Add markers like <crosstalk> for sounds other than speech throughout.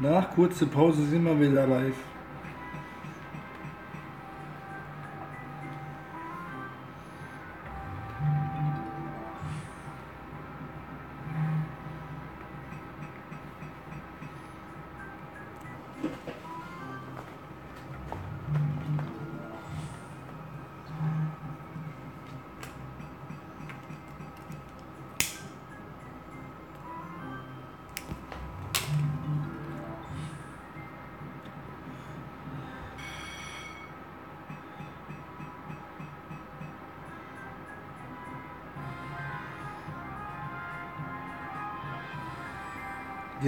Nach kurzer Pause sind wir wieder live.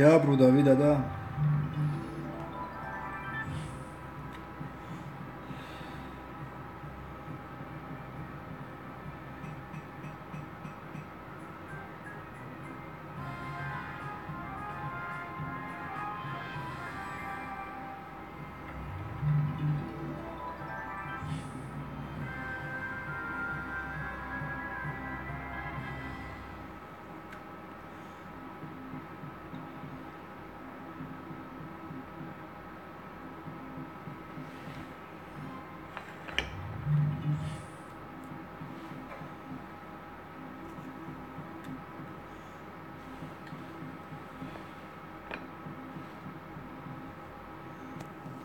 Ja, Bruder, wieder da.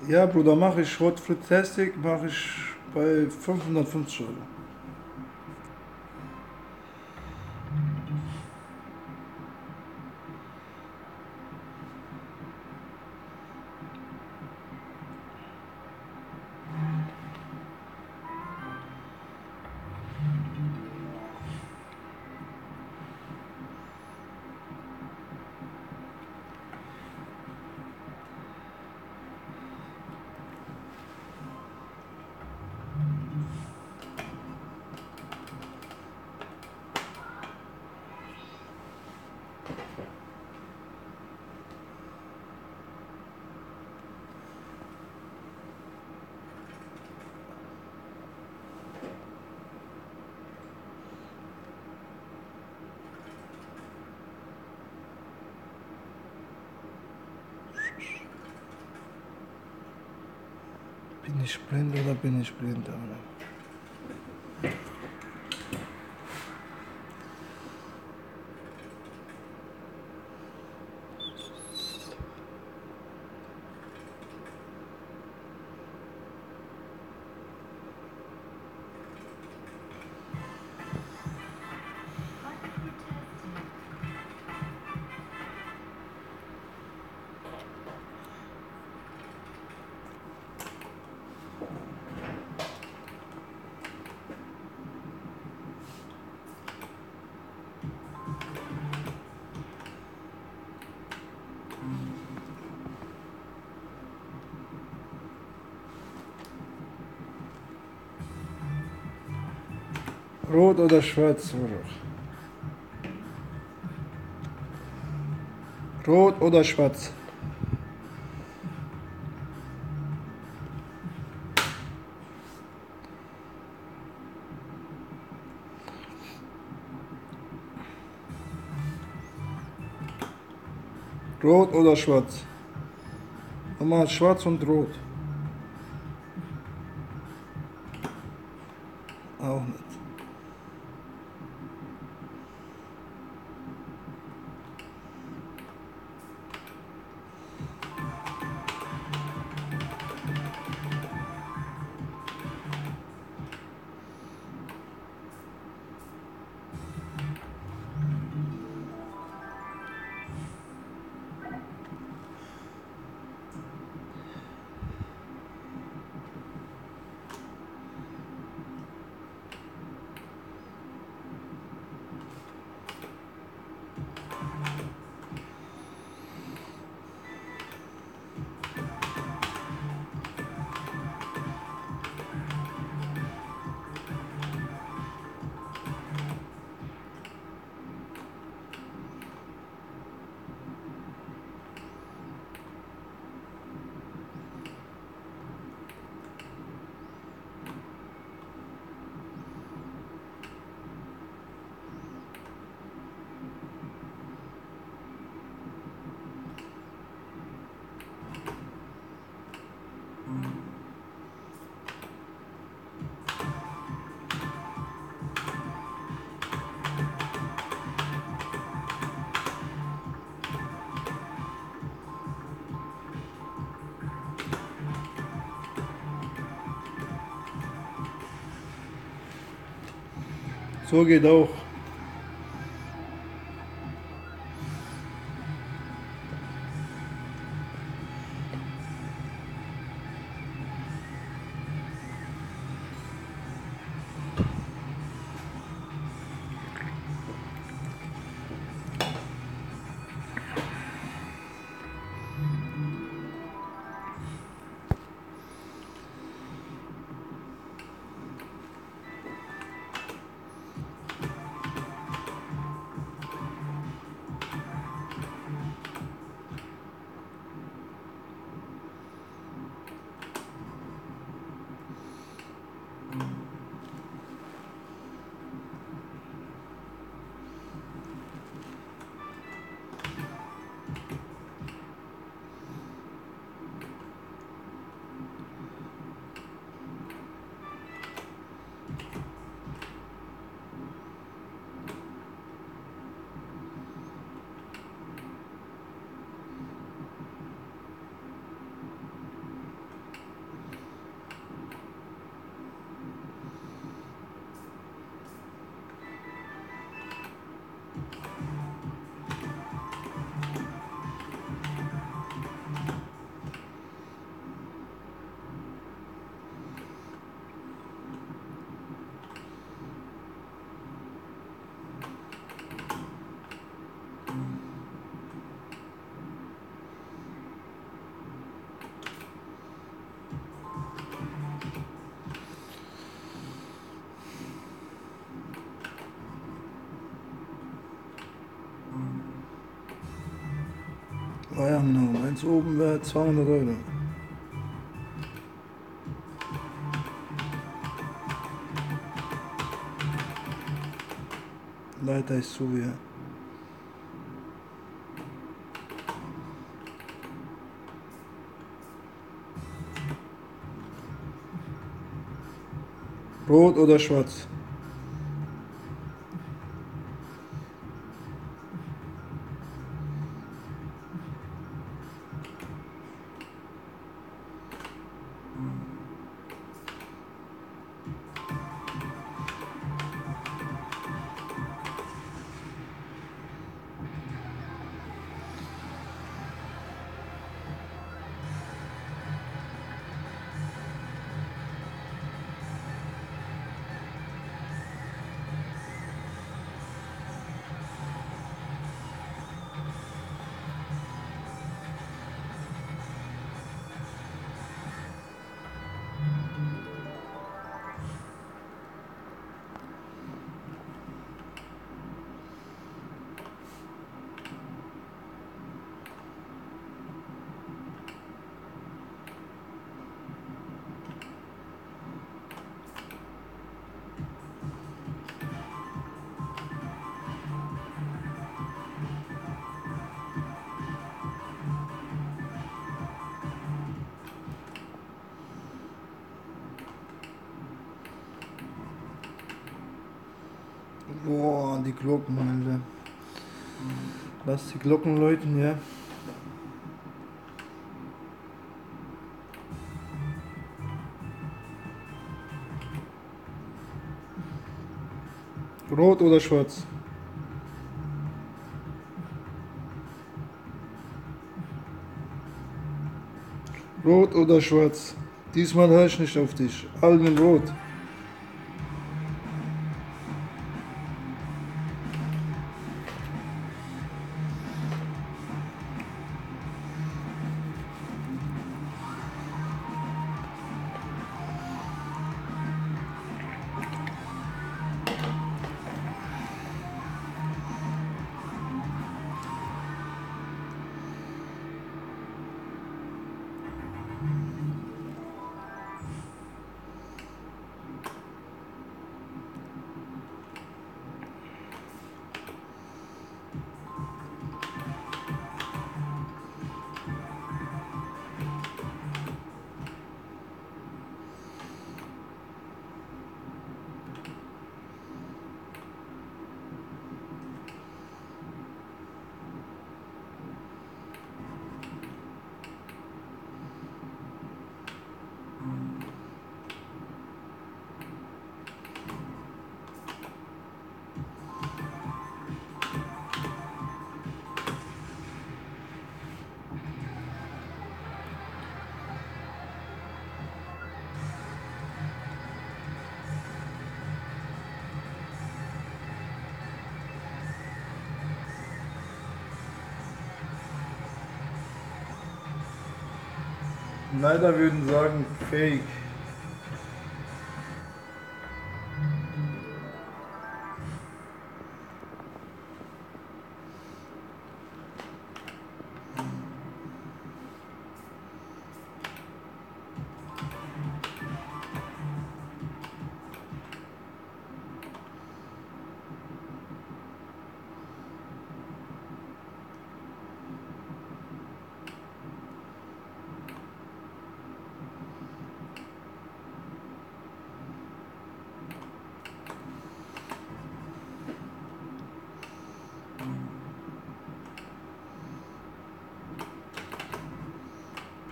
Ja, Bruder, mache ich Rotfrittestig, mache ich bei 550 Euro. Bin ich blind oder bin Rot oder schwarz? Rot oder schwarz? Rot oder schwarz? Nochmal schwarz und rot. So geht auch. Ja, genau. Eins oben wäre 200 Euro. Leiter ist zu wie. Rot oder schwarz? Glocken, Alter. Lass die Glocken läuten, ja. Rot oder schwarz? Rot oder schwarz? Diesmal höre ich nicht auf dich. Allen rot. Leider würden sagen Fake.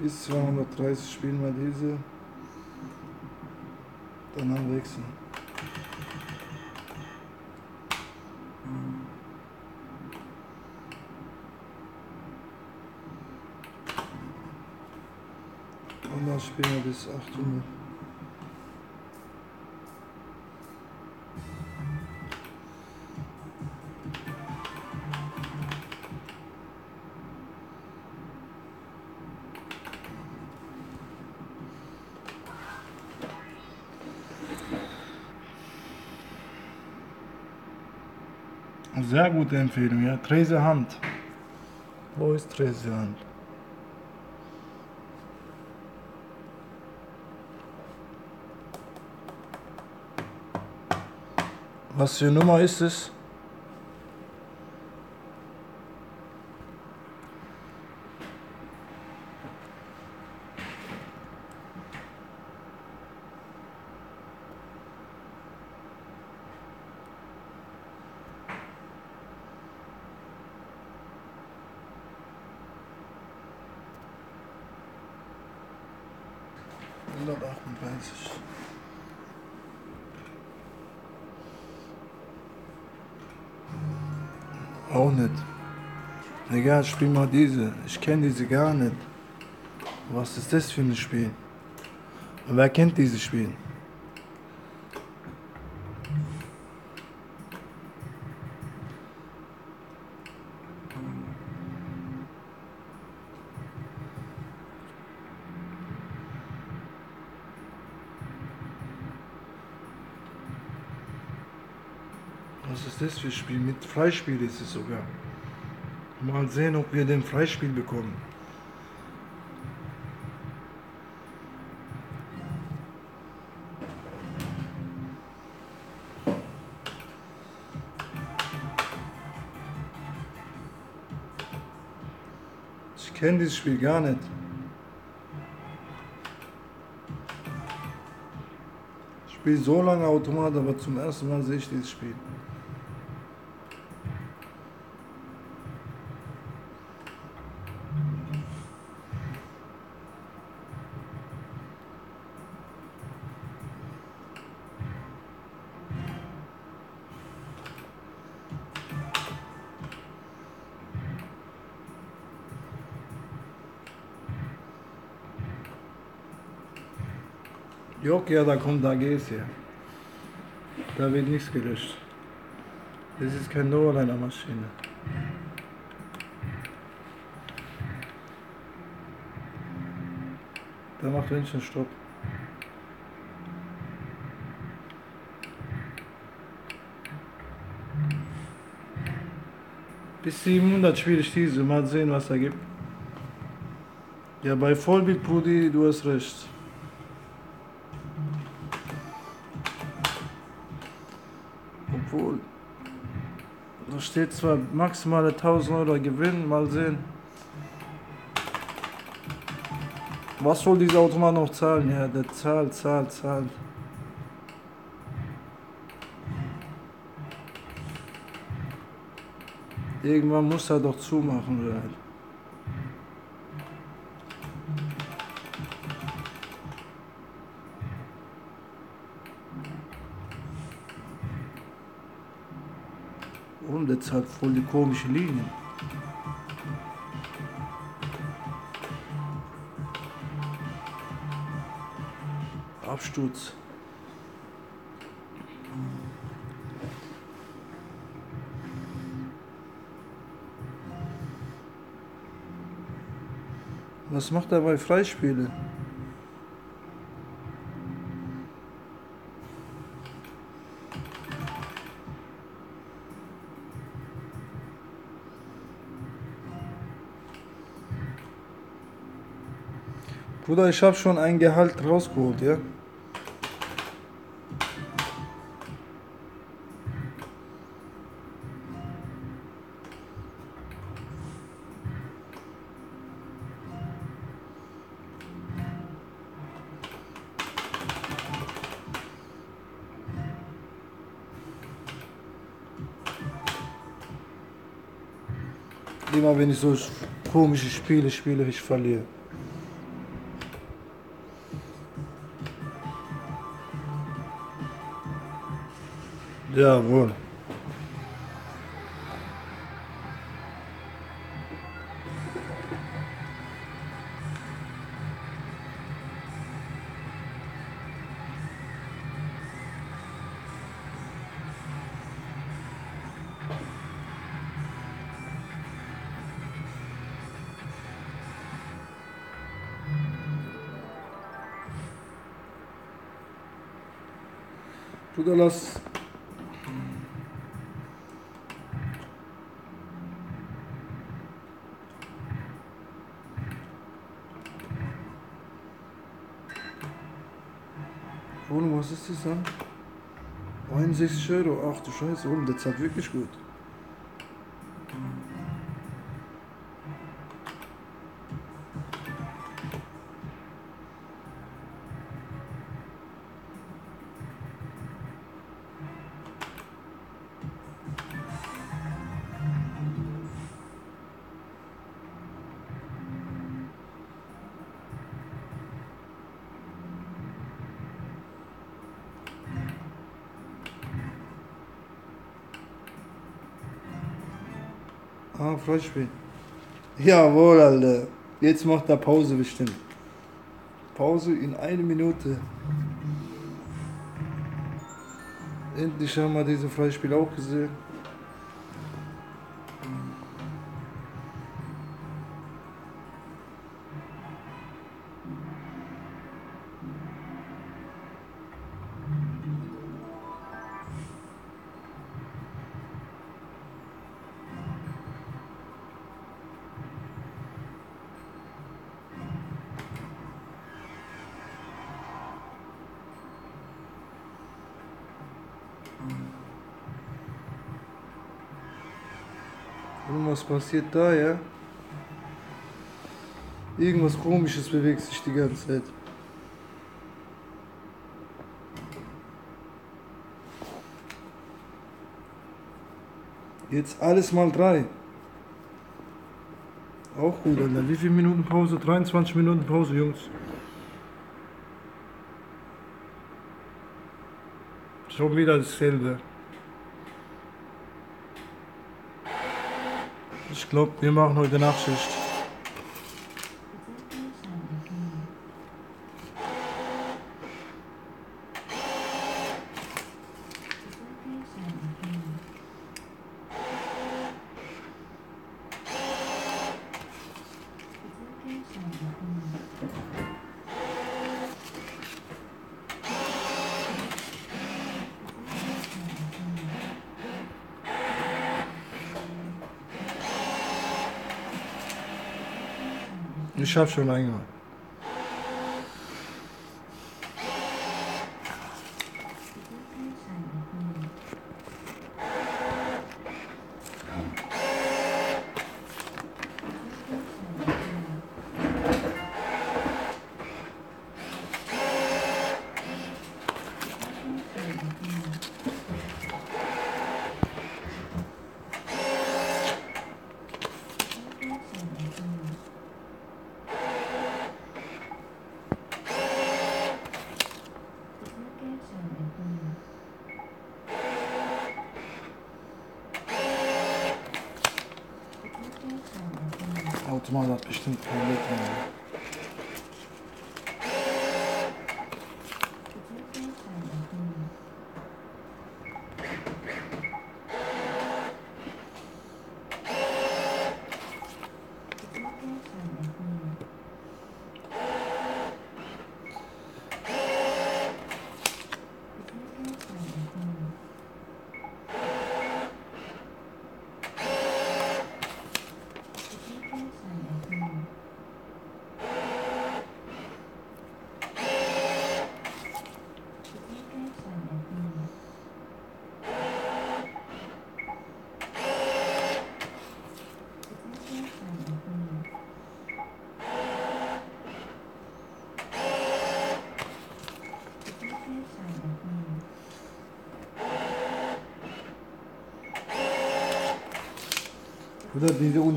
Bis 230 spielen wir diese. Dann wechseln. Und dann spielen wir bis 800. Sehr gute Empfehlung, ja. Trese Hand. Wo ist Trese Hand? Was für Nummer ist es? hundertachtunddreißig. Auch nicht. Egal, spiel mal diese. Ich kenne diese gar nicht. Was ist das für ein Spiel? Und wer kennt dieses Spiel? Was ist das für ein Spiel? Mit Freispiel ist es sogar. Mal sehen, ob wir den Freispiel bekommen. Ich kenne dieses Spiel gar nicht. Ich spiele so lange Automat, aber zum ersten Mal sehe ich dieses Spiel. Ya da kommt AGs hier. Da wird nichts gelöscht. Das ist keine Overliner-Maschine. Da macht Menschen Stopp. Bis 700 spiele ich diese, mal sehen, was er gibt. Ja, bei Vollbild, Brudi, du hast recht. Steht zwar maximale 1000 Euro Gewinn, mal sehen. Was soll dieser Automat noch zahlen? Ja, der zahlt, zahlt, zahlt. Irgendwann muss er doch zumachen, oder? Und jetzt hat voll die komische Linien. Absturz. Was macht er bei Freispielen? Bruder, ich habe schon ein Gehalt rausgeholt, ja? Immer wenn ich so komische Spiele spiele, ich verliere. Jawohl. Bruder, 61 Euro. Ach du Scheiße, oğlum, der zahlt wirklich gut. Ah, Freispiel. Jawohl, Alter. Jetzt macht er Pause bestimmt. Pause in eine Minute. Endlich haben wir dieses Freispiel auch gesehen. Passiert da, ja? Irgendwas komisches bewegt sich die ganze Zeit. Jetzt alles mal drei. Auch gut, Alter. Wie viele Minuten Pause? 23 Minuten Pause, Jungs. Schon wieder dasselbe. Ich glaube, wir machen heute Nachtschicht. Ich habe schon eingemacht. Automat hat bestimmt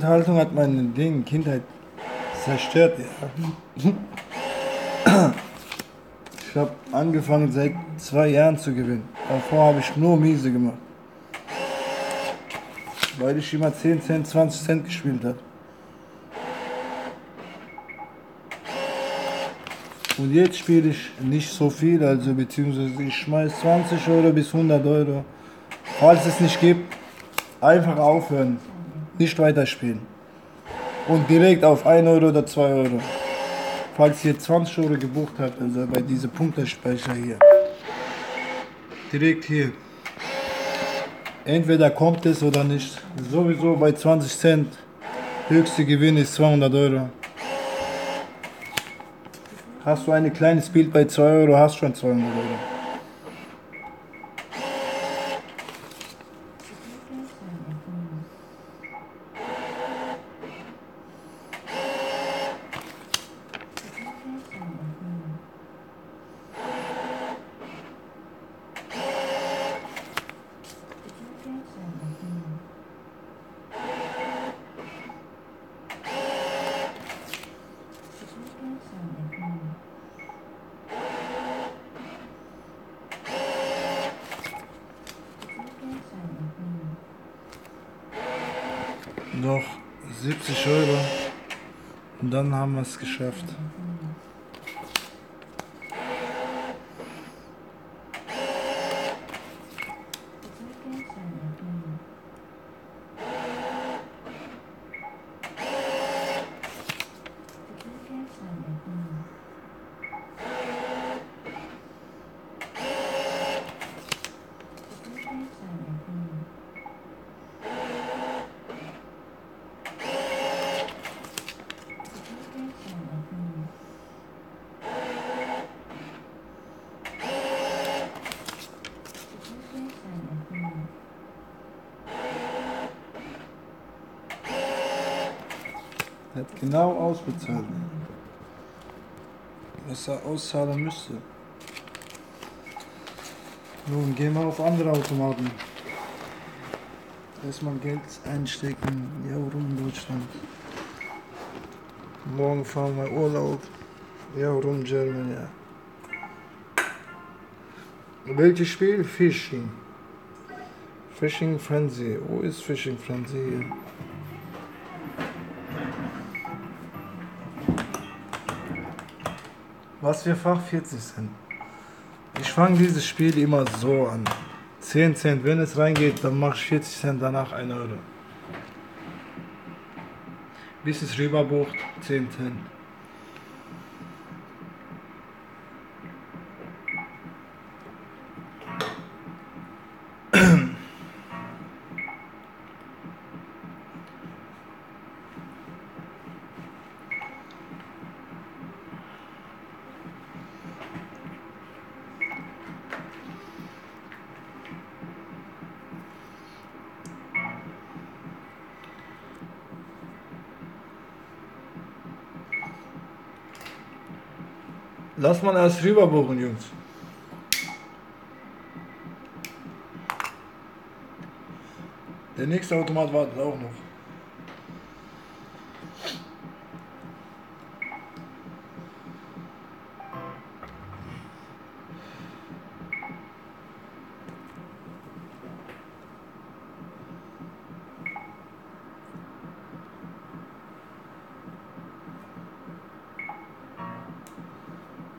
diese Unterhaltung hat meine Ding, Kindheit zerstört. Ja. Ich habe angefangen seit zwei Jahren zu gewinnen. Davor habe ich nur miese gemacht. Weil ich immer 10 Cent, 20 Cent gespielt habe. Und jetzt spiele ich nicht so viel, also beziehungsweise ich schmeiß 20 Euro bis 100 Euro. Falls es nicht gibt, einfach aufhören, nicht weiterspielen. Und direkt auf 1 Euro oder 2 Euro. Falls ihr 20 Euro gebucht habt, also bei diesem Punktespeicher hier. Direkt hier. Entweder kommt es oder nicht. Sowieso bei 20 Cent. Höchste Gewinn ist 200 Euro. Hast du ein kleines Bild bei 2 Euro, hast schon 200 Euro. Noch 70 Euro. Und dann haben wir es geschafft. Er hat genau ausbezahlt. Was er auszahlen müsste. Nun gehen wir auf andere Automaten. Erstmal Geld einstecken. Ja, rum in Deutschland. Morgen fahren wir Urlaub. Ja, rum German, ja. Welches Spiel? Fishing. Fishing Frenzy. Wo ist Fishing Frenzy Was für Fach 40 Cent. Ich fange dieses Spiel immer so an. 10 Cent, wenn es reingeht, dann mache ich 40 Cent, danach 1 Euro. Bis es rüberbucht, 10 Cent. Mal erst rüberbuchen, Jungs. Der nächste Automat wartet auch noch.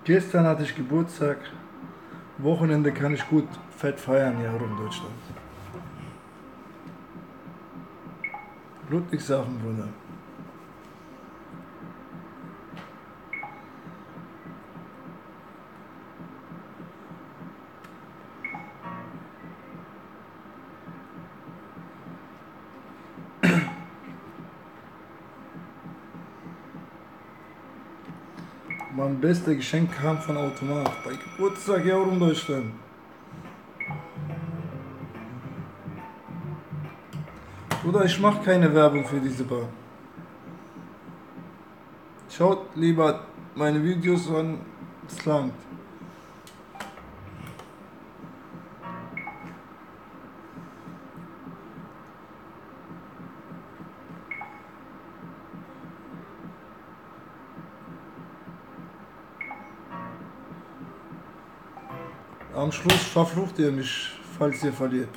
Gestern hatte ich Geburtstag. Wochenende kann ich gut fett feiern hier in Deutschland. Ludwigshafen, Bruder. Mein bester Geschenk kam von Automat. Bei Geburtstag hier in Deutschland. Bruder, ich mache keine Werbung für diese Bar. Schaut lieber meine Videos an, es langt. Am Schluss verflucht ihr mich, falls ihr verliert.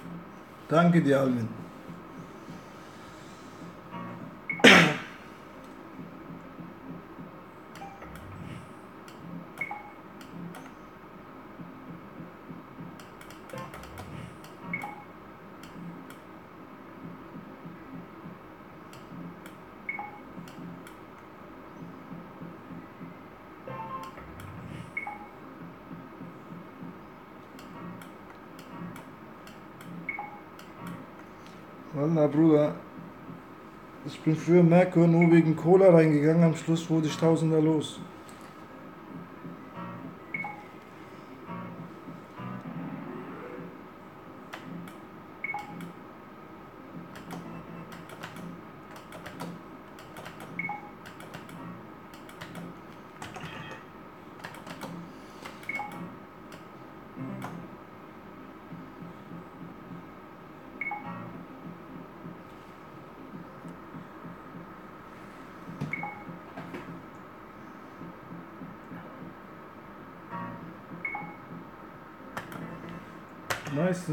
Danke dir, Almin. Früher Merkur nur wegen Cola reingegangen, am Schluss wurde ich Tausender los.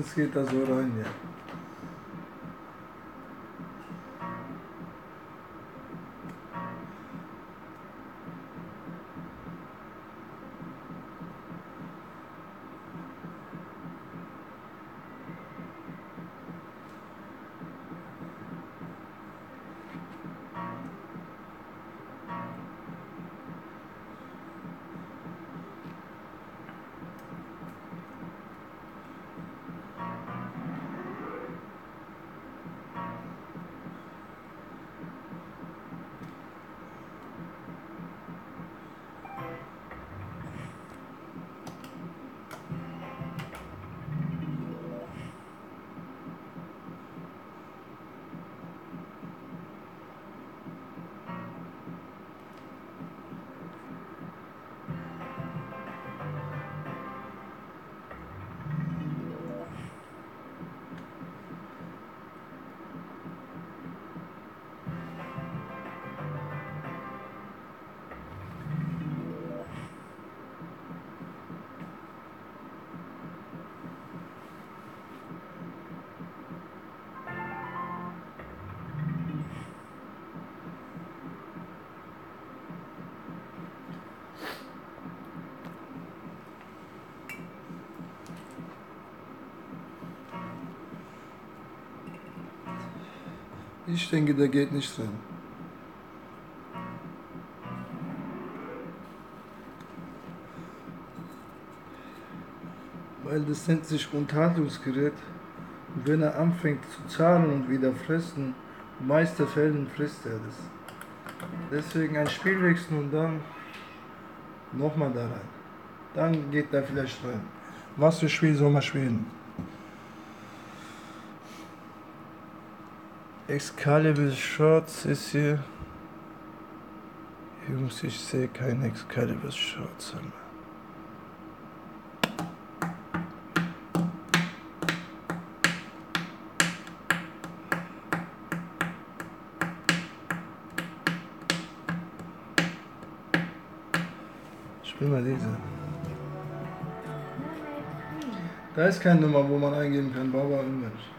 Meistens geht das so Ich denke, der geht nicht rein. Weil das nennt sich Unterhaltungsgerät. Und wenn er anfängt zu zahlen und wieder fressen, in meisten Fällen frisst er das. Deswegen ein Spiel wechseln und dann nochmal da rein. Dann geht er vielleicht rein. Was für Spiel soll man spielen? Excalibur Shorts ist hier. Jungs, ich sehe keine Excalibur Shorts. Spiel mal diese. Da ist keine Nummer, wo man eingeben kann, Bauer Image.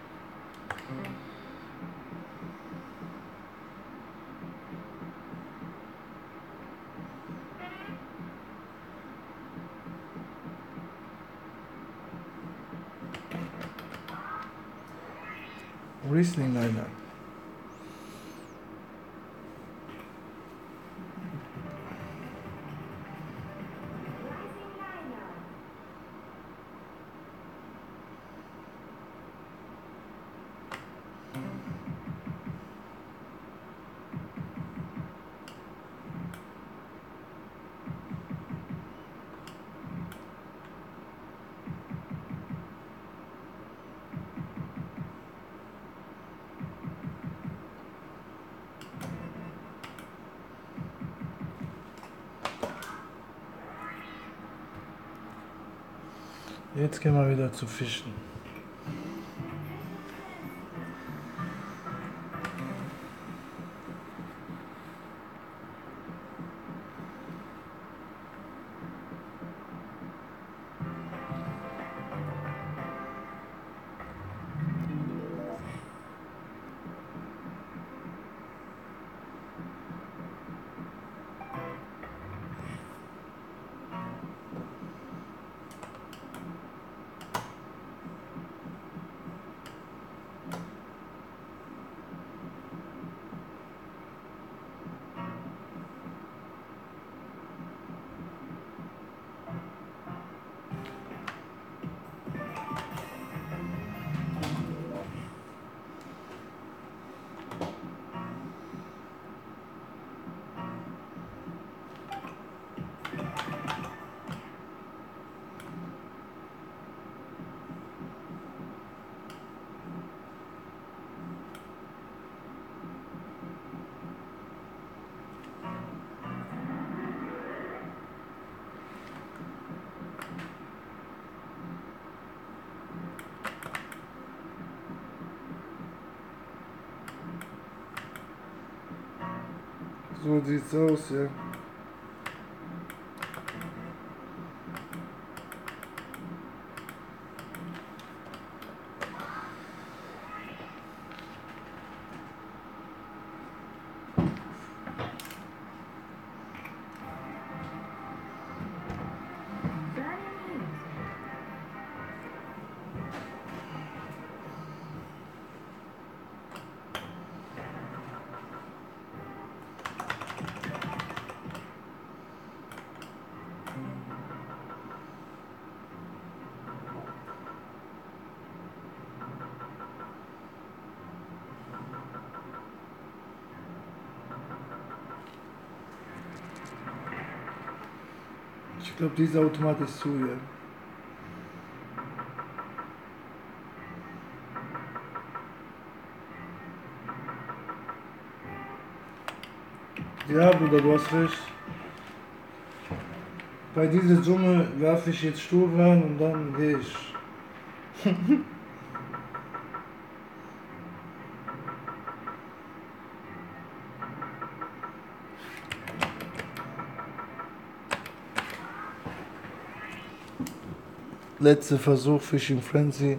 ですね、ガイダー。Jetzt gehen wir wieder zu fischen. So sieht's glaube, dieser Automat ist zu, ja. Ja, Bruder, du hast recht. Bei dieser Summe werfe ich jetzt Stuhl rein und dann gehe ich. <laughs> Letzter Versuch, Fishing Frenzy.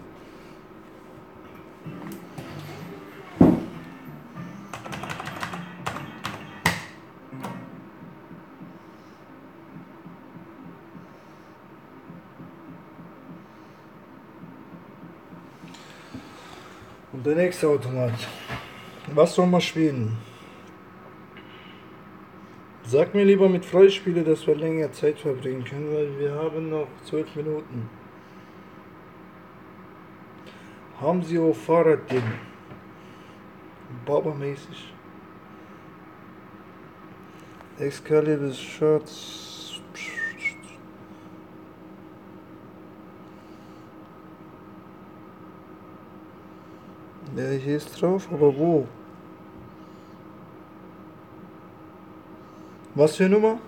Und der nächste Automat. Was soll man spielen? Sag mir lieber mit Freispiele, dass wir länger Zeit verbringen können, weil wir haben noch zwölf Minuten. Haben Sie auch Fahrradding? Baba-mäßig. Excalibur Shirts. Ja, hier ist drauf, aber wo? Was für Nummer?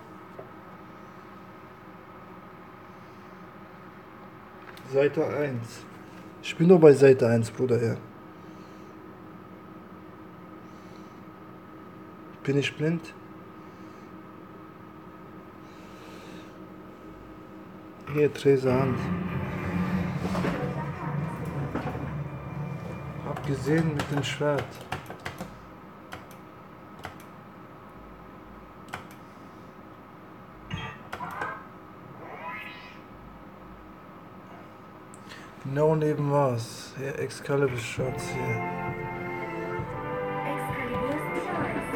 Seite 1. Ich bin nur bei Seite 1, Bruder, ja. Bin ich blind? Hier, Theresa Hand. Hab gesehen mit dem Schwert. Genau neben was? Hier, Excalibur Shots hier. Excalibur's choice.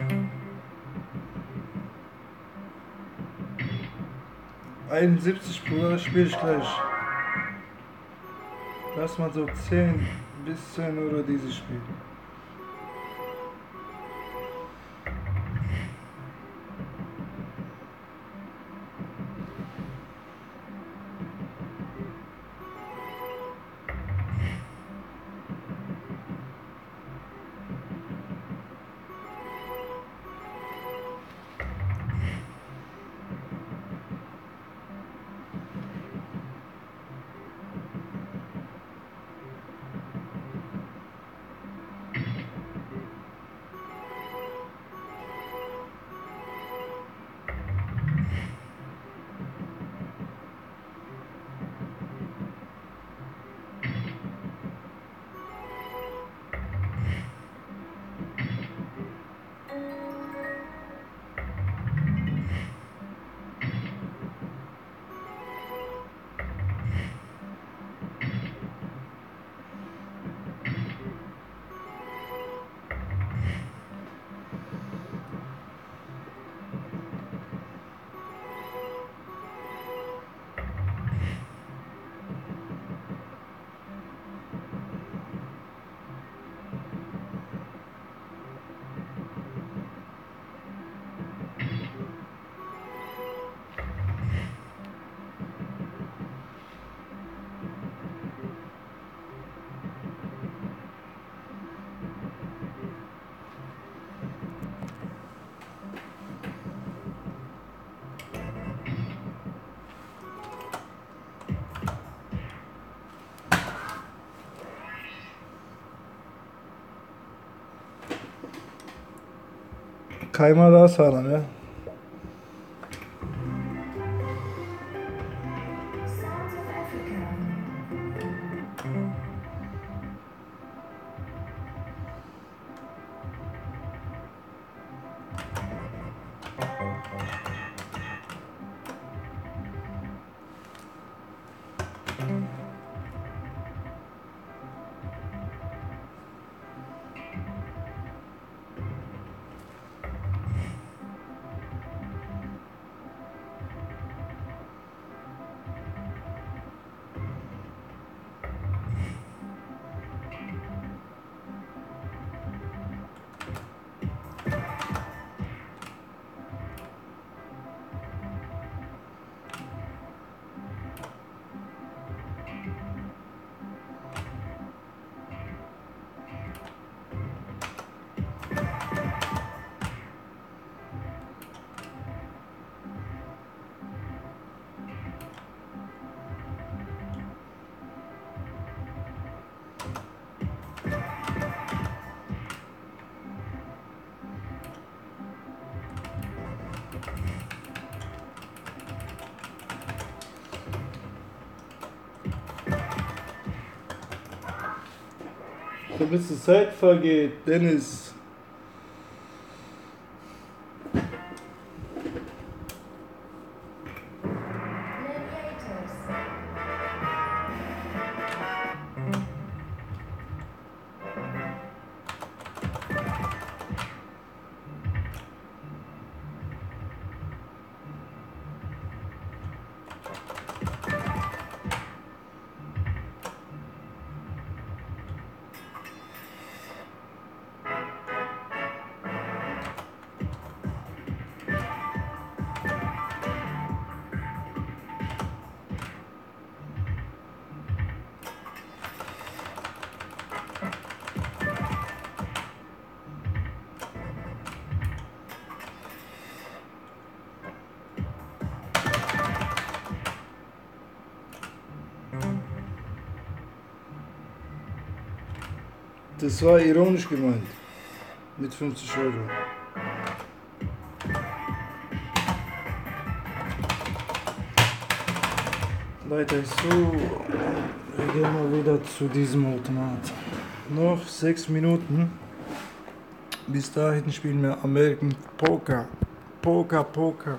Mhm. 71 Bruder, spiel ich gleich. Lass mal so 10 bis 10 Euro dieses Spiel. Keimer da sana ne? So bis die Zeit vergeht, Dennis. Das war ironisch gemeint. Mit 50 Euro. Leute, so. Wir gehen mal wieder zu diesem Automat. Noch 6 Minuten. Bis dahin spielen wir American Poker. Poker, Poker.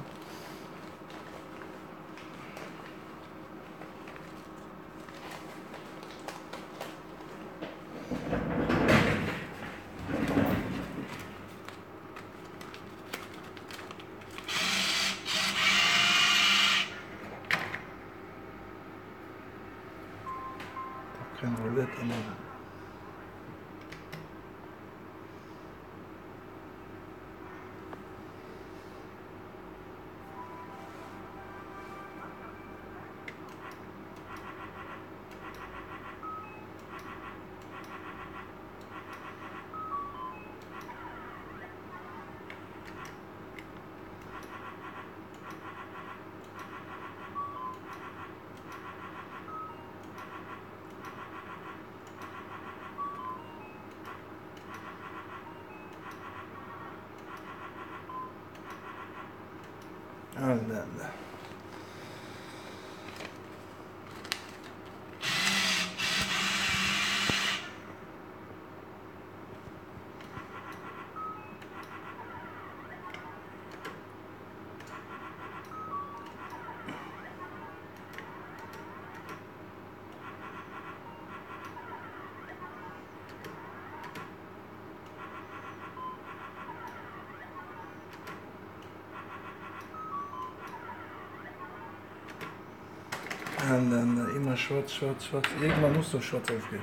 Allah Allah. Immer schwarz, schwarz, schwarz. Irgendwann muss doch schwarz aufgehen.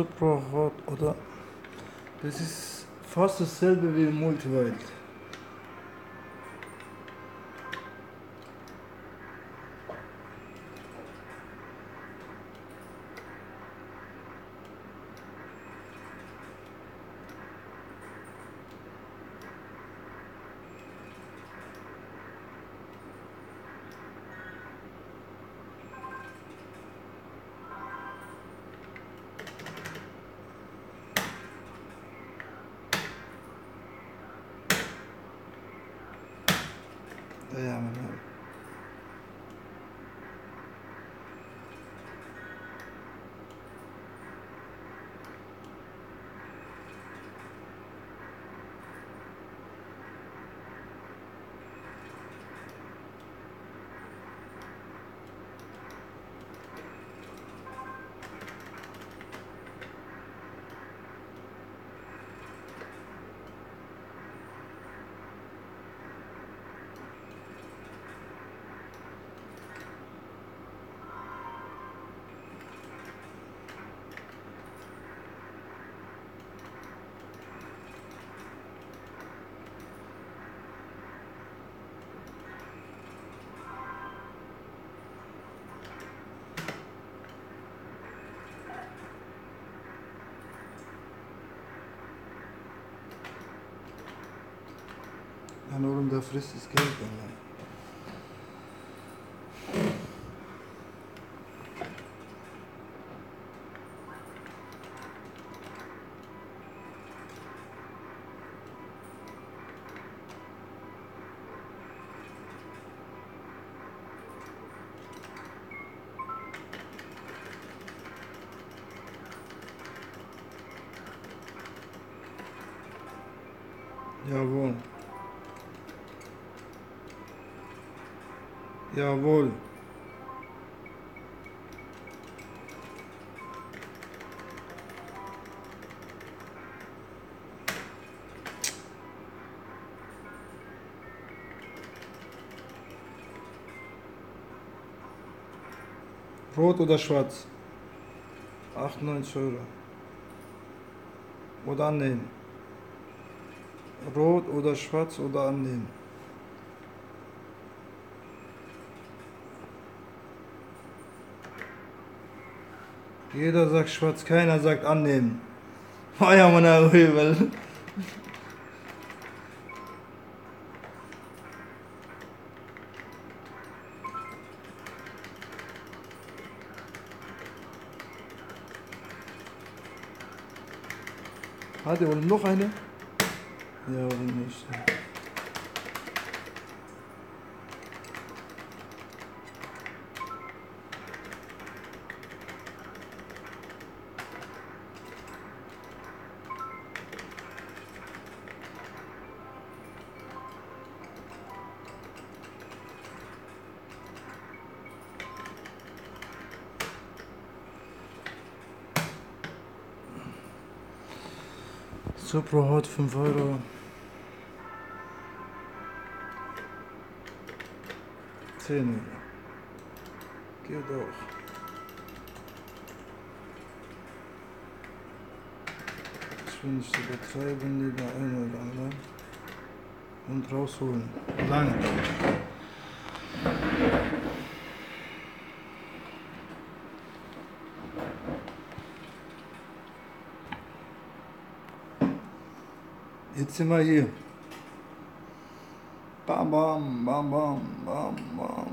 Supra Hot oder. Das ist fast dasselbe wie Multiwild. Ja, Mann. ja. Ja, nur um der frisst das Geld. Alter. Jawohl. Jawohl. Rot oder schwarz? 98 Euro. Oder annehmen. Rot oder schwarz oder annehmen. Jeder sagt schwarz, keiner sagt annehmen. Feuer meiner Rübel. Hat ihr wohl noch eine? Ja, oder nicht? Supra Hot 5 Euro. Zehn Euro. Geht auch. Ich will nicht übertreiben, lieber ein oder andere. Und rausholen. Lange. Jetzt sind wir hier. Bam, bam, bam, bam, bam, bam.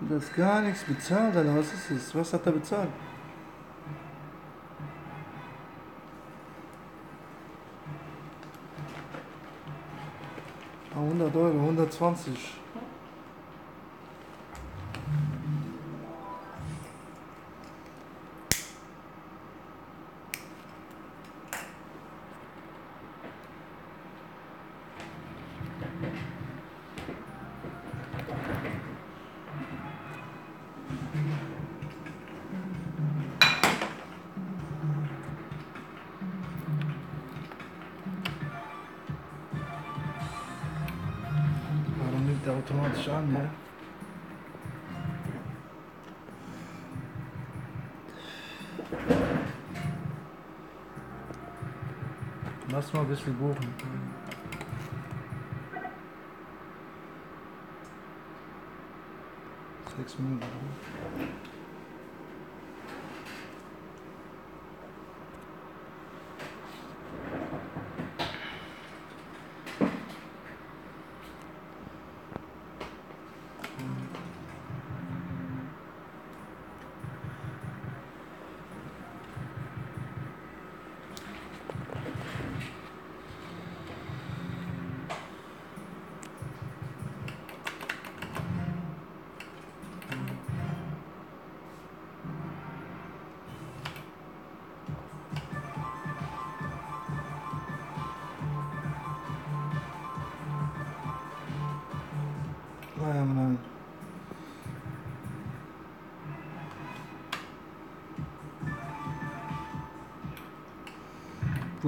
Du hast gar nichts bezahlt, Alter. Was ist das? Was hat er bezahlt? Ah, 100 Euro, 120. Lass mal ein bisschen buchen. Sechs Minuten.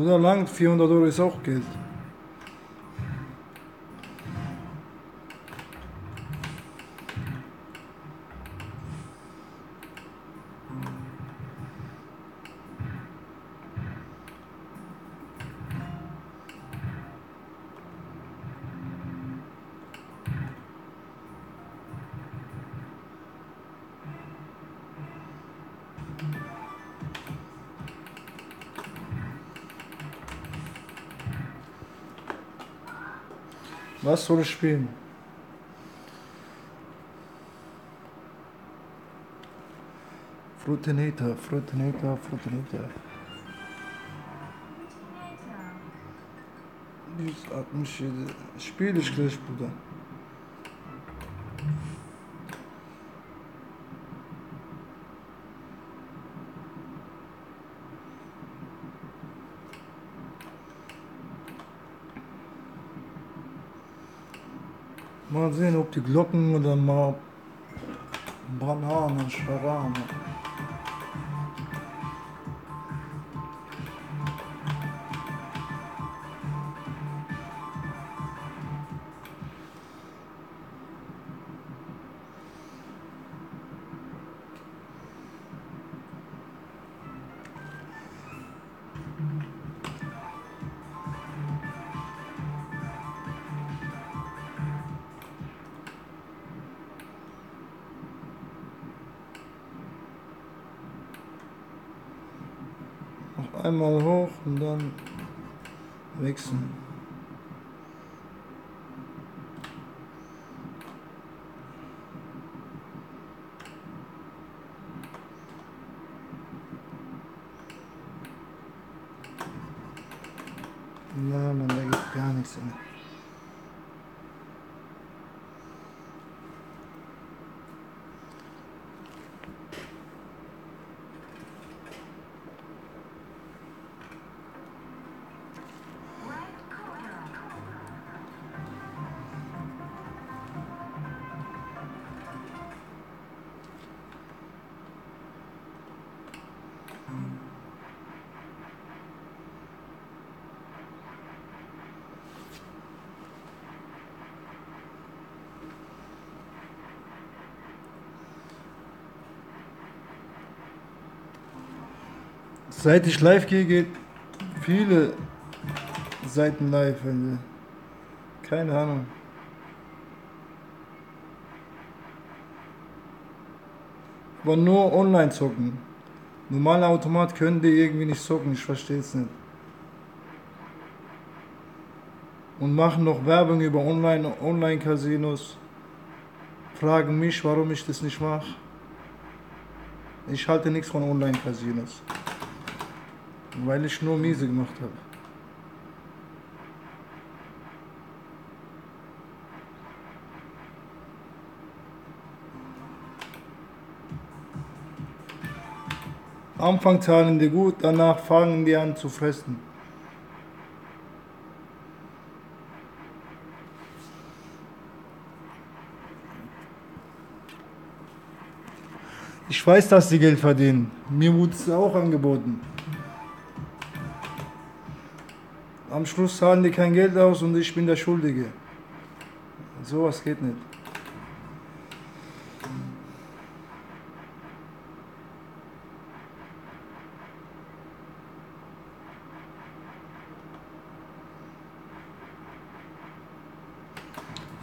Bruder, langt 400 Euro ist auch Geld. Was soll ich spielen? Frutineta, Frutineta, Frutineta. Terminator. 167. Spiel ich gleich, Bruder. Mal sehen, ob die Glocken oder mal Bananen, Schwarane. Wechseln. Seit ich live gehe, geht viele Seiten live. Also. Keine Ahnung. Aber nur online zocken. Normale Automat können die irgendwie nicht zocken, ich verstehe es nicht. Und machen noch Werbung über Online- Online-Casinos. Fragen mich, warum ich das nicht mache. Ich halte nichts von Online-Casinos. Weil ich nur miese gemacht habe. Anfang zahlen die gut, danach fangen die an zu fressen. Ich weiß, dass sie Geld verdienen. Mir wurde es auch angeboten. Am Schluss zahlen die kein Geld aus und ich bin der Schuldige. Sowas geht nicht.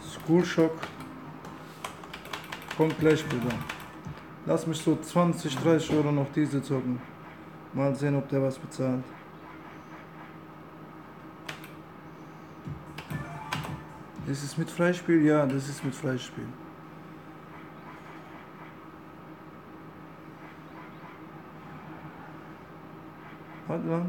School Shock. Kommt gleich, Bruder. Lass mich so 20, 30 Euro noch diese zocken. Mal sehen, ob der was bezahlt. Das ist mit Freispiel? Ja, das ist mit Freispiel. Warte mal.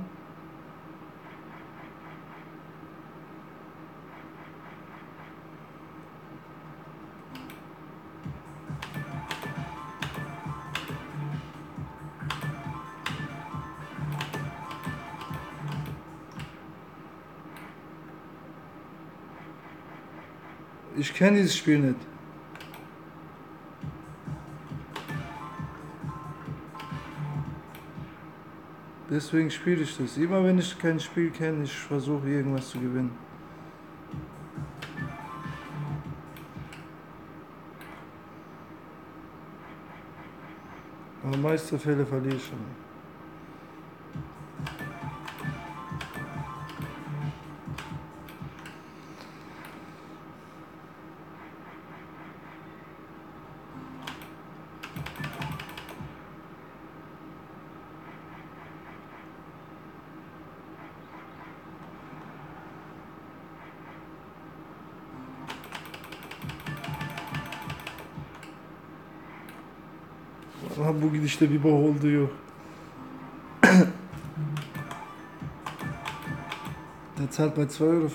Kenne dieses Spiel nicht. Deswegen spiele ich das. Immer wenn ich kein Spiel kenne, ich versuche irgendwas zu gewinnen. Aber meiste Fälle verliere ich schon. işte bir bok oldu yok. da zahlt man 2,50 Euro.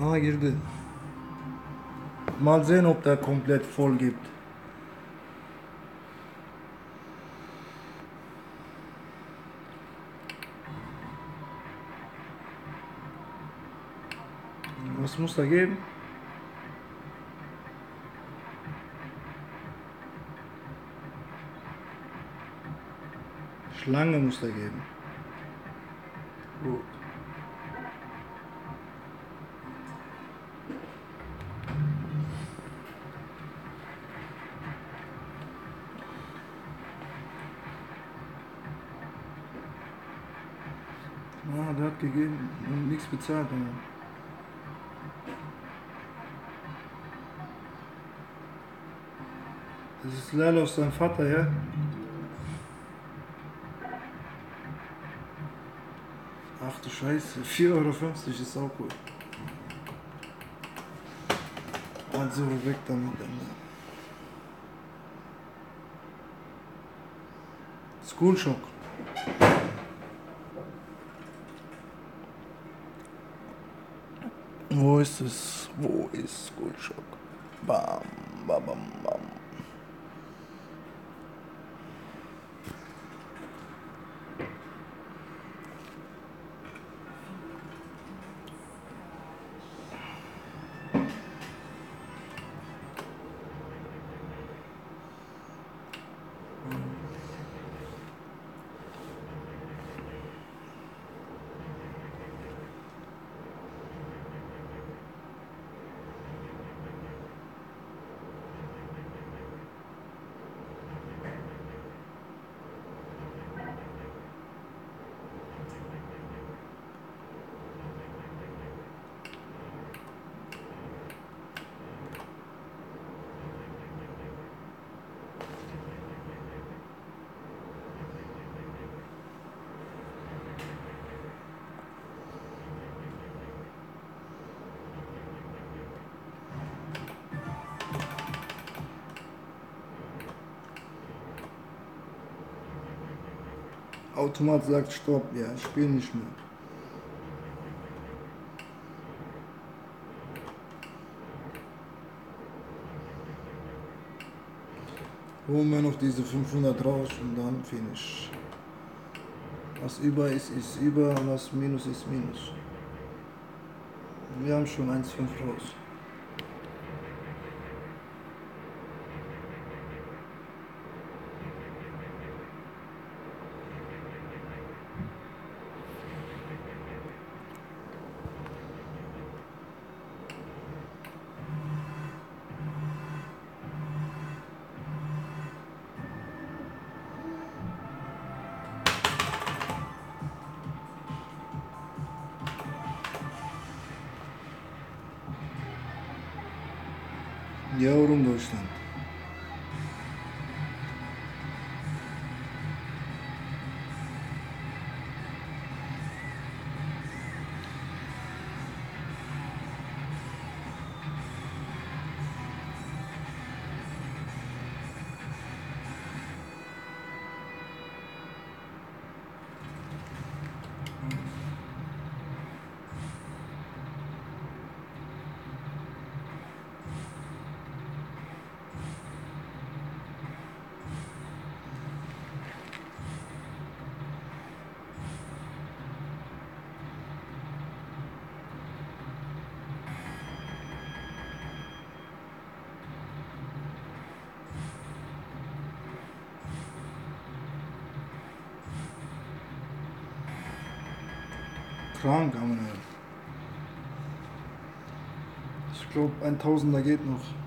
Aa girdi. Mal sehen, ob der komplett voll gibt. Was muss da geben? Schlange muss da geben. Gut. Ah, der hat gegeben Ja. Das ist Lelos sein Vater, ja? Ach du Scheiße, 4,50 Euro ist auch gut. Also weg damit. School Shock. Wo ist es? Wo ist School? Bam, bam, bam, bam. Automat sagt Stopp, ja, ich spiele nicht mehr. Holen wir noch diese 500 raus und dann finish. Was über ist, ist über was minus ist, minus. Wir haben schon 1,5 raus. Yavrum Deutschland. Krank, aber Ich glaube, ein Tausender geht noch.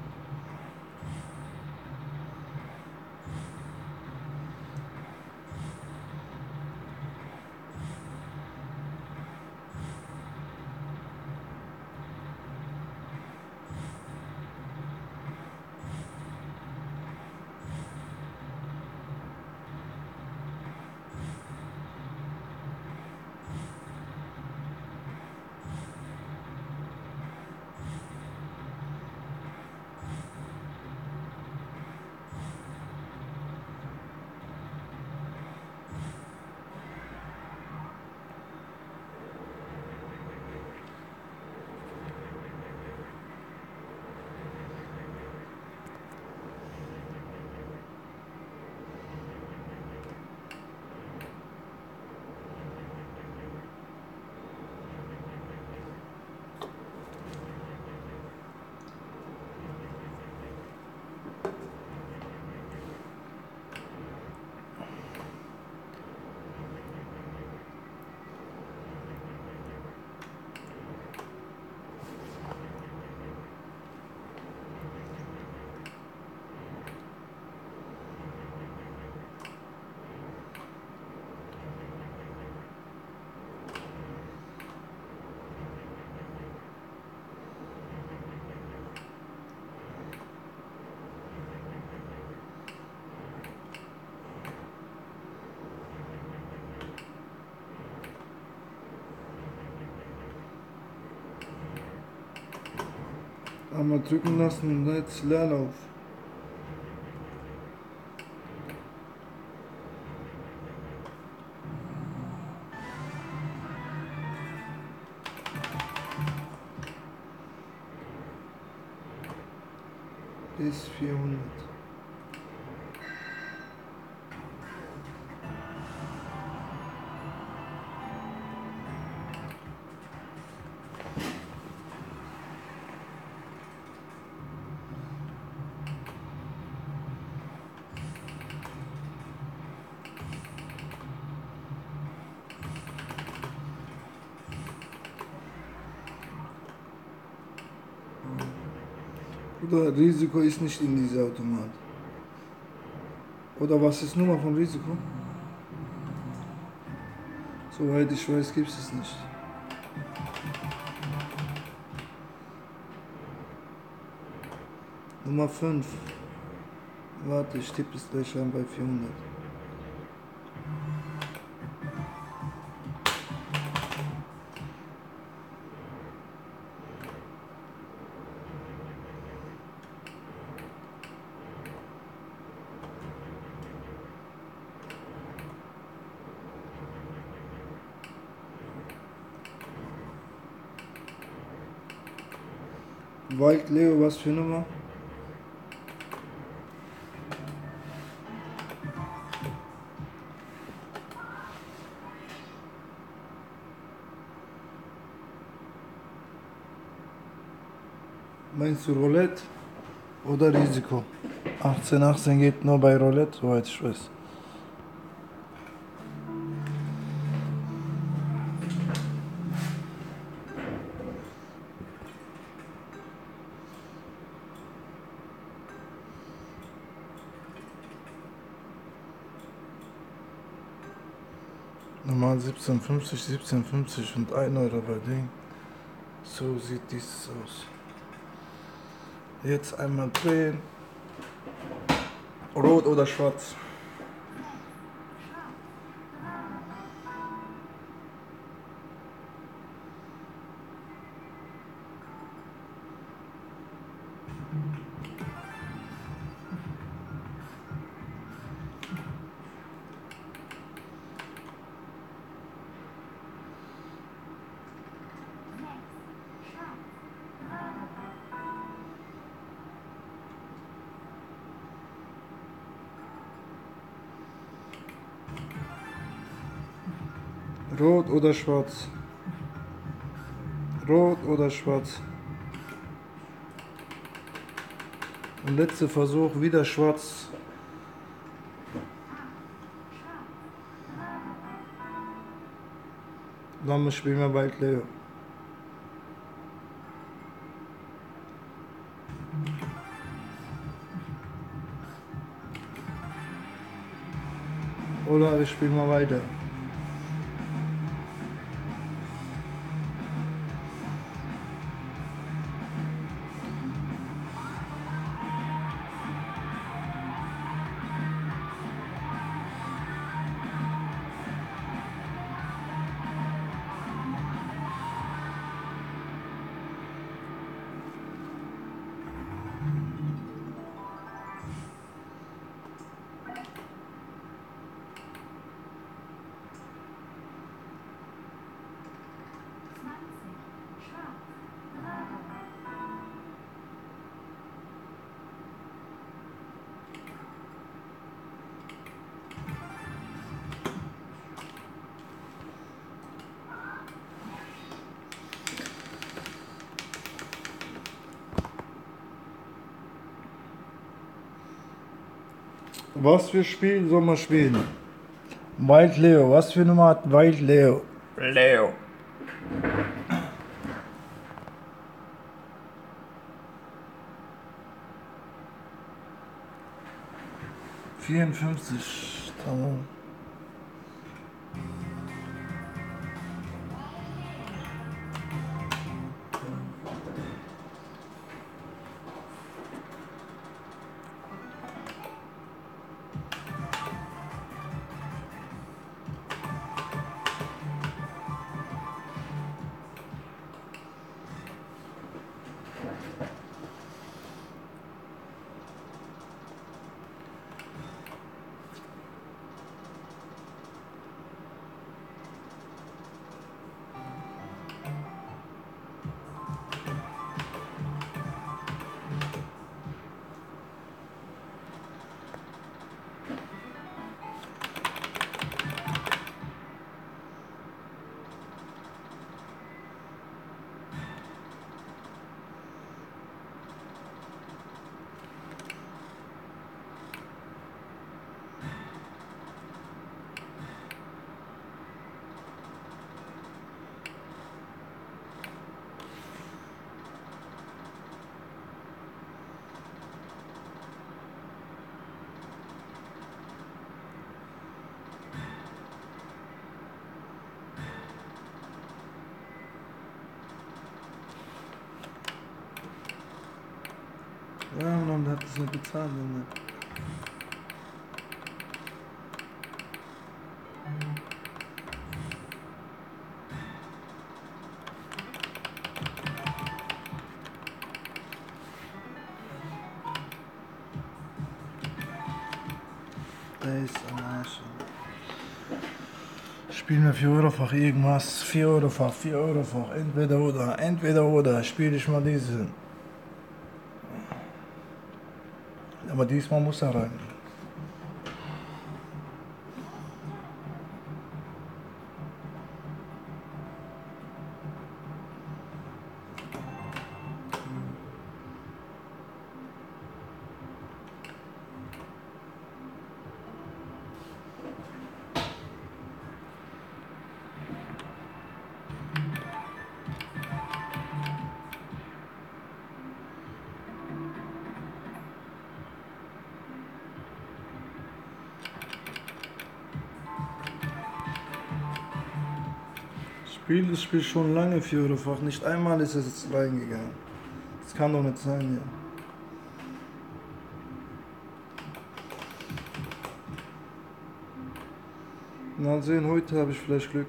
Einmal drücken lassen und jetzt Leerlauf. Oder Risiko ist nicht in dieser Automat. Oder was ist Nummer von Risiko? Soweit ich weiß, gibt es nicht. Nummer 5. Warte, ich tippe es gleich an bei 400. sagt Leo was für Nummer? Meinst du Roulette oder Risiko? 18, 18 geht nur bei Roulette, soweit ich weiß. 17,50, 17,50 und 1 Euro bei Ding. So sieht dies aus. Jetzt einmal drehen. Rot oder schwarz? Oder schwarz? Rot oder schwarz? Und letzter Versuch, wieder schwarz. Dann spielen wir bald Leo. Oder wir spielen mal weiter. Was für Spiel soll man spielen? Wild Leo. Was für Nummer hat Wild Leo? Leo. Vierundfünfzig. Warum hat das nicht bezahlt, Junge? Der ist am Arsch. Spielen wir 4 Euro fach irgendwas. 4 Euro fach, 4 Euro fach. Entweder oder, entweder oder. Spiele ich mal diesen. Aber diesmal muss er rein. spiele das Spiel schon lange vierfach. Nicht einmal ist es jetzt reingegangen. Das kann doch nicht sein, ja. Mal sehen, heute habe ich vielleicht Glück.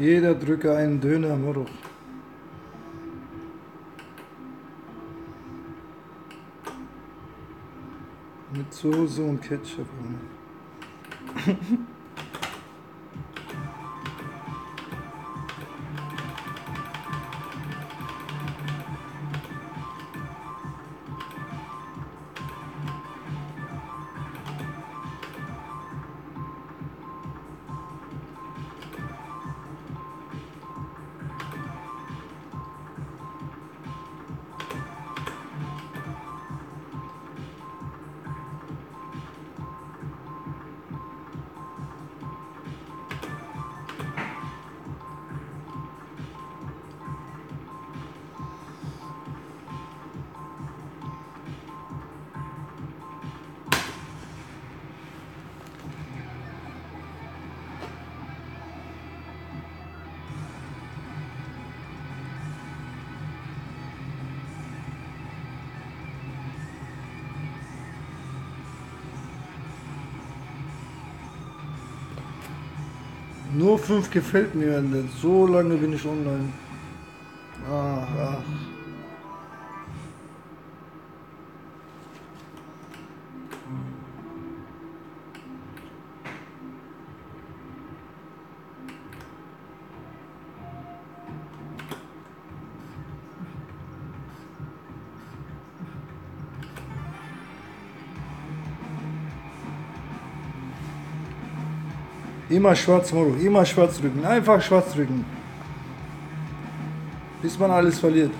Jeder drücke einen Döner Moroch. Mit Soße und Ketchup. 5 gefällt mir. So lange bin ich online. Immer schwarz, Moro, immer schwarz drücken, einfach schwarz drücken. Bis man alles verliert.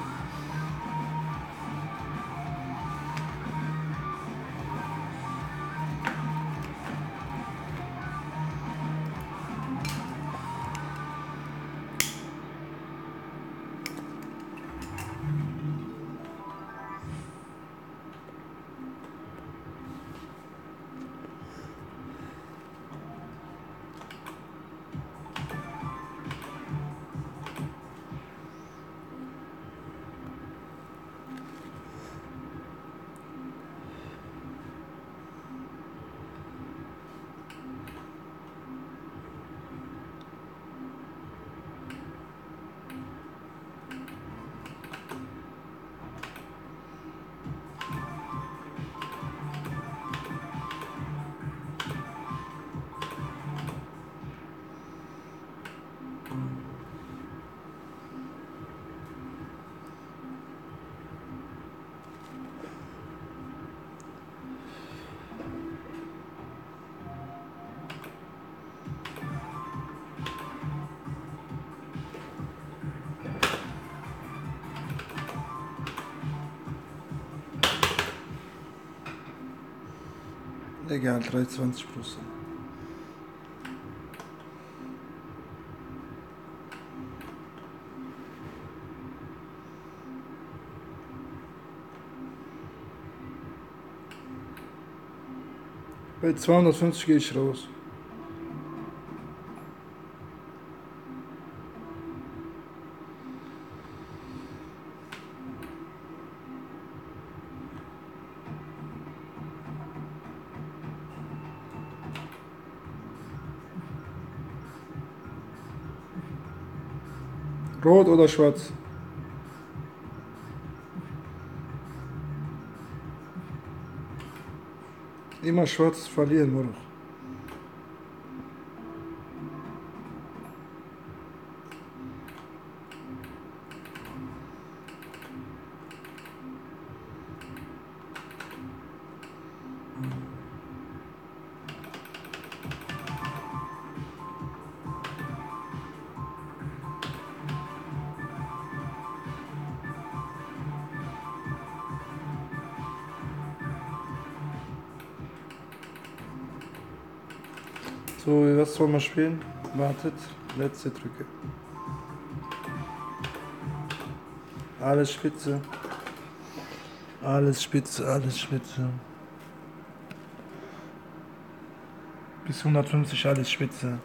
Egal, 320 Prozent. Bei 250 gehe ich raus. Rot oder schwarz? Immer schwarz verlieren, Moroch. Soll man spielen? Wartet, letzte Drücke. Alles spitze. Alles spitze, alles spitze. Bis 150 alles spitze.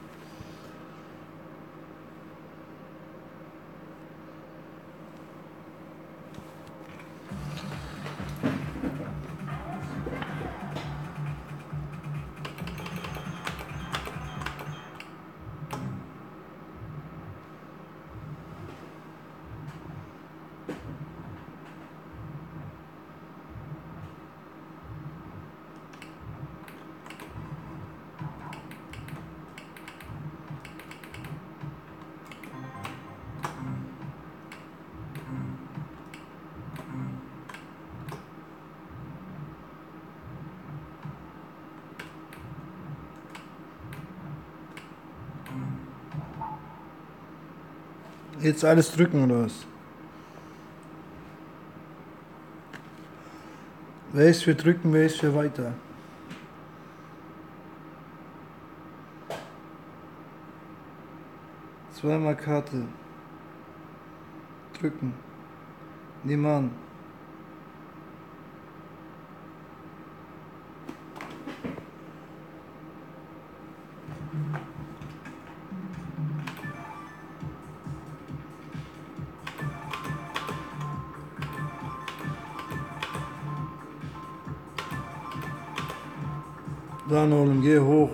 Jetzt alles drücken oder was? Wer ist für drücken, wer ist für weiter? Zweimal Karte. Drücken. Nimm an.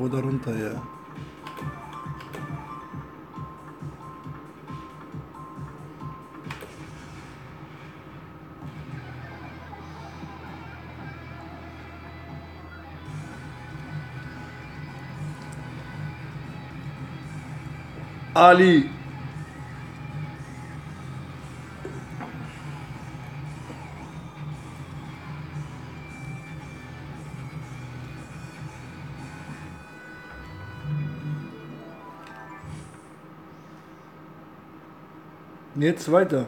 Geh hoch oder runter, ja. Ali. Jetzt weiter.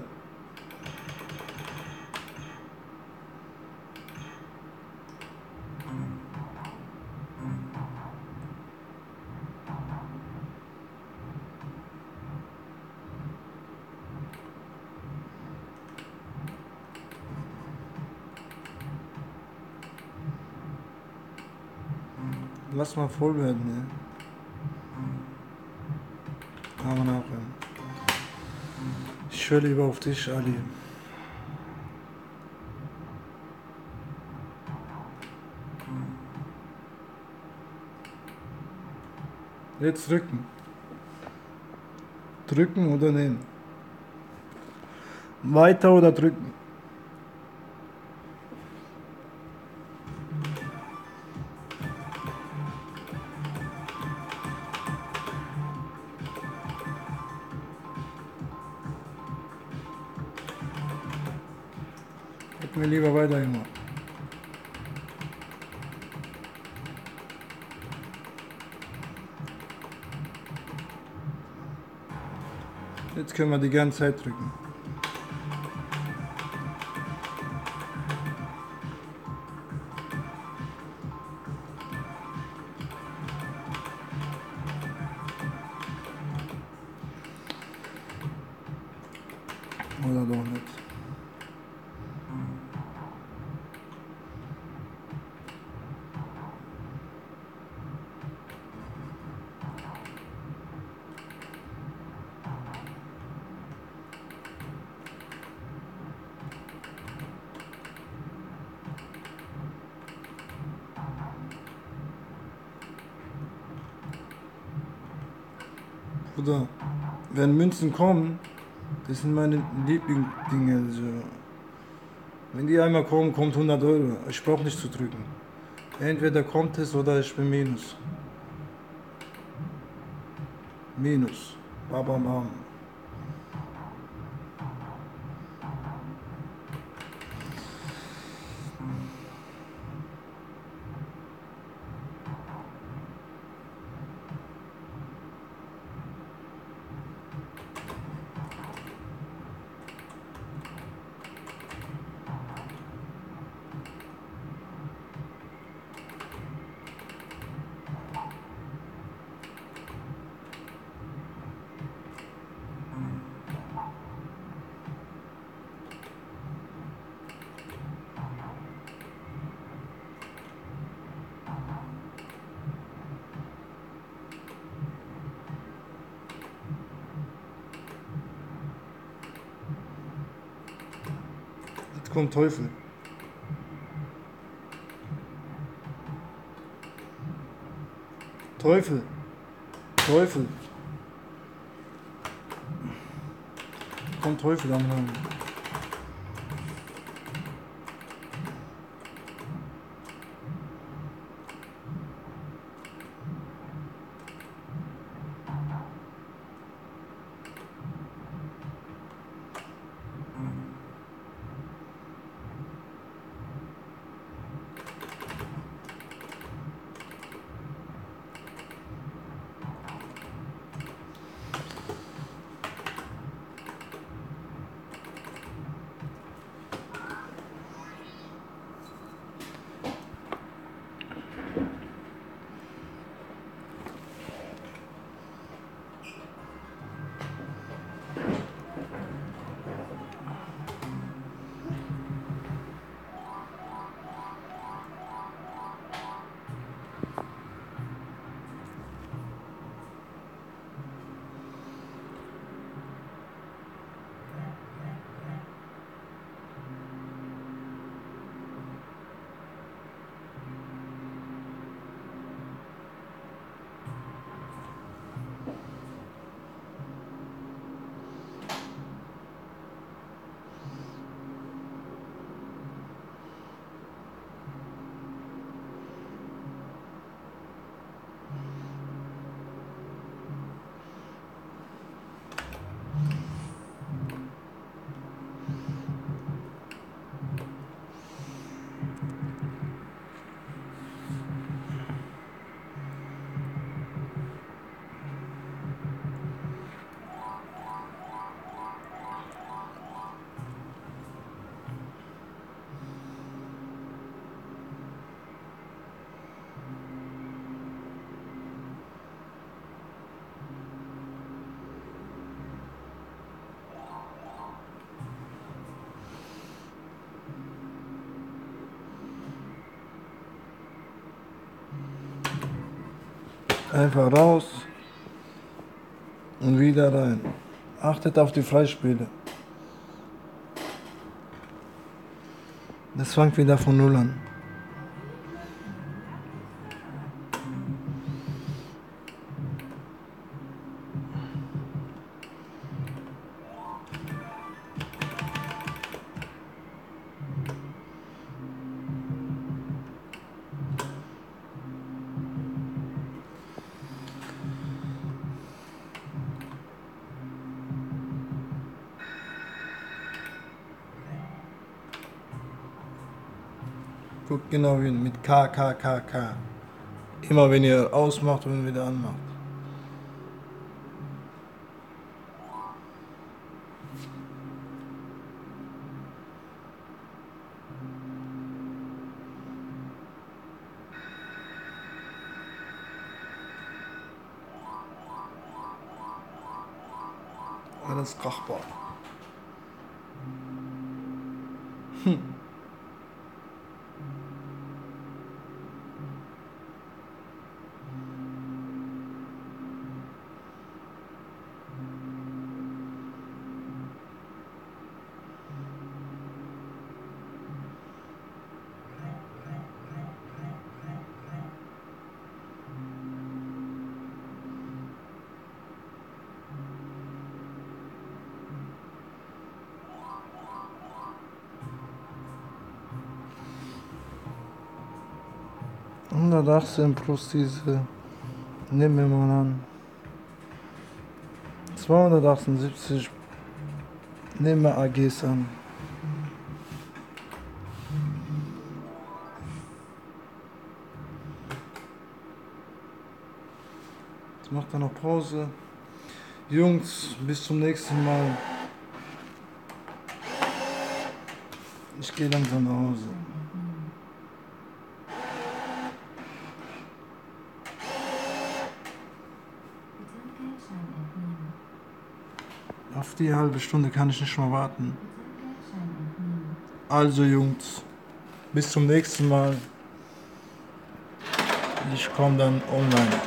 Lass mal voll werden, ne? Ich höre lieber auf dich, Ali. Jetzt drücken. Drücken oder nehmen. Weiter oder drücken. Lieber weiter, Junge. Jetzt können wir die ganze Zeit drücken. Kommen, Das sind meine Lieblingsdinge. Also. Wenn die einmal kommen, kommt 100 Euro. Ich brauche nicht zu drücken. Entweder kommt es oder ich bin Minus. Minus. Baba Mom. Kommt Teufel. Teufel. Teufel. Kommt Teufel am Hang. Einfach raus und wieder rein. Achtet auf die Freispiele. Das fängt wieder von Null an. Guckt genau hin, mit K, K, K, K. Immer wenn ihr ausmacht und wieder anmacht. Alles krachbar. 118 plus diese. Nehmen wir mal an. 278. Nehmen wir AGs an. Jetzt macht er noch Pause. Jungs, bis zum nächsten Mal. Ich gehe langsam nach Hause. Die halbe Stunde kann ich nicht mehr warten. Also Jungs, bis zum nächsten Mal. Ich komme dann online.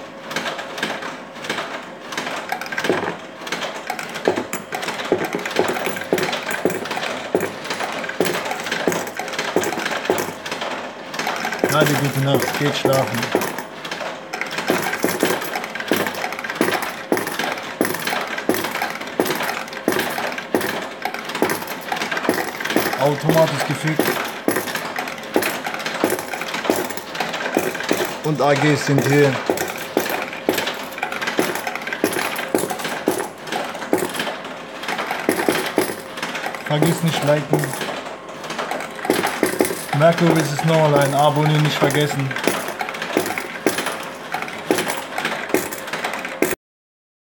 Hadi gute Nacht, geht schlafen. Automatisch gefickt. Und AGs sind hier. Vergiss nicht liken. Merkel ist es nochmal ein Abo nicht vergessen.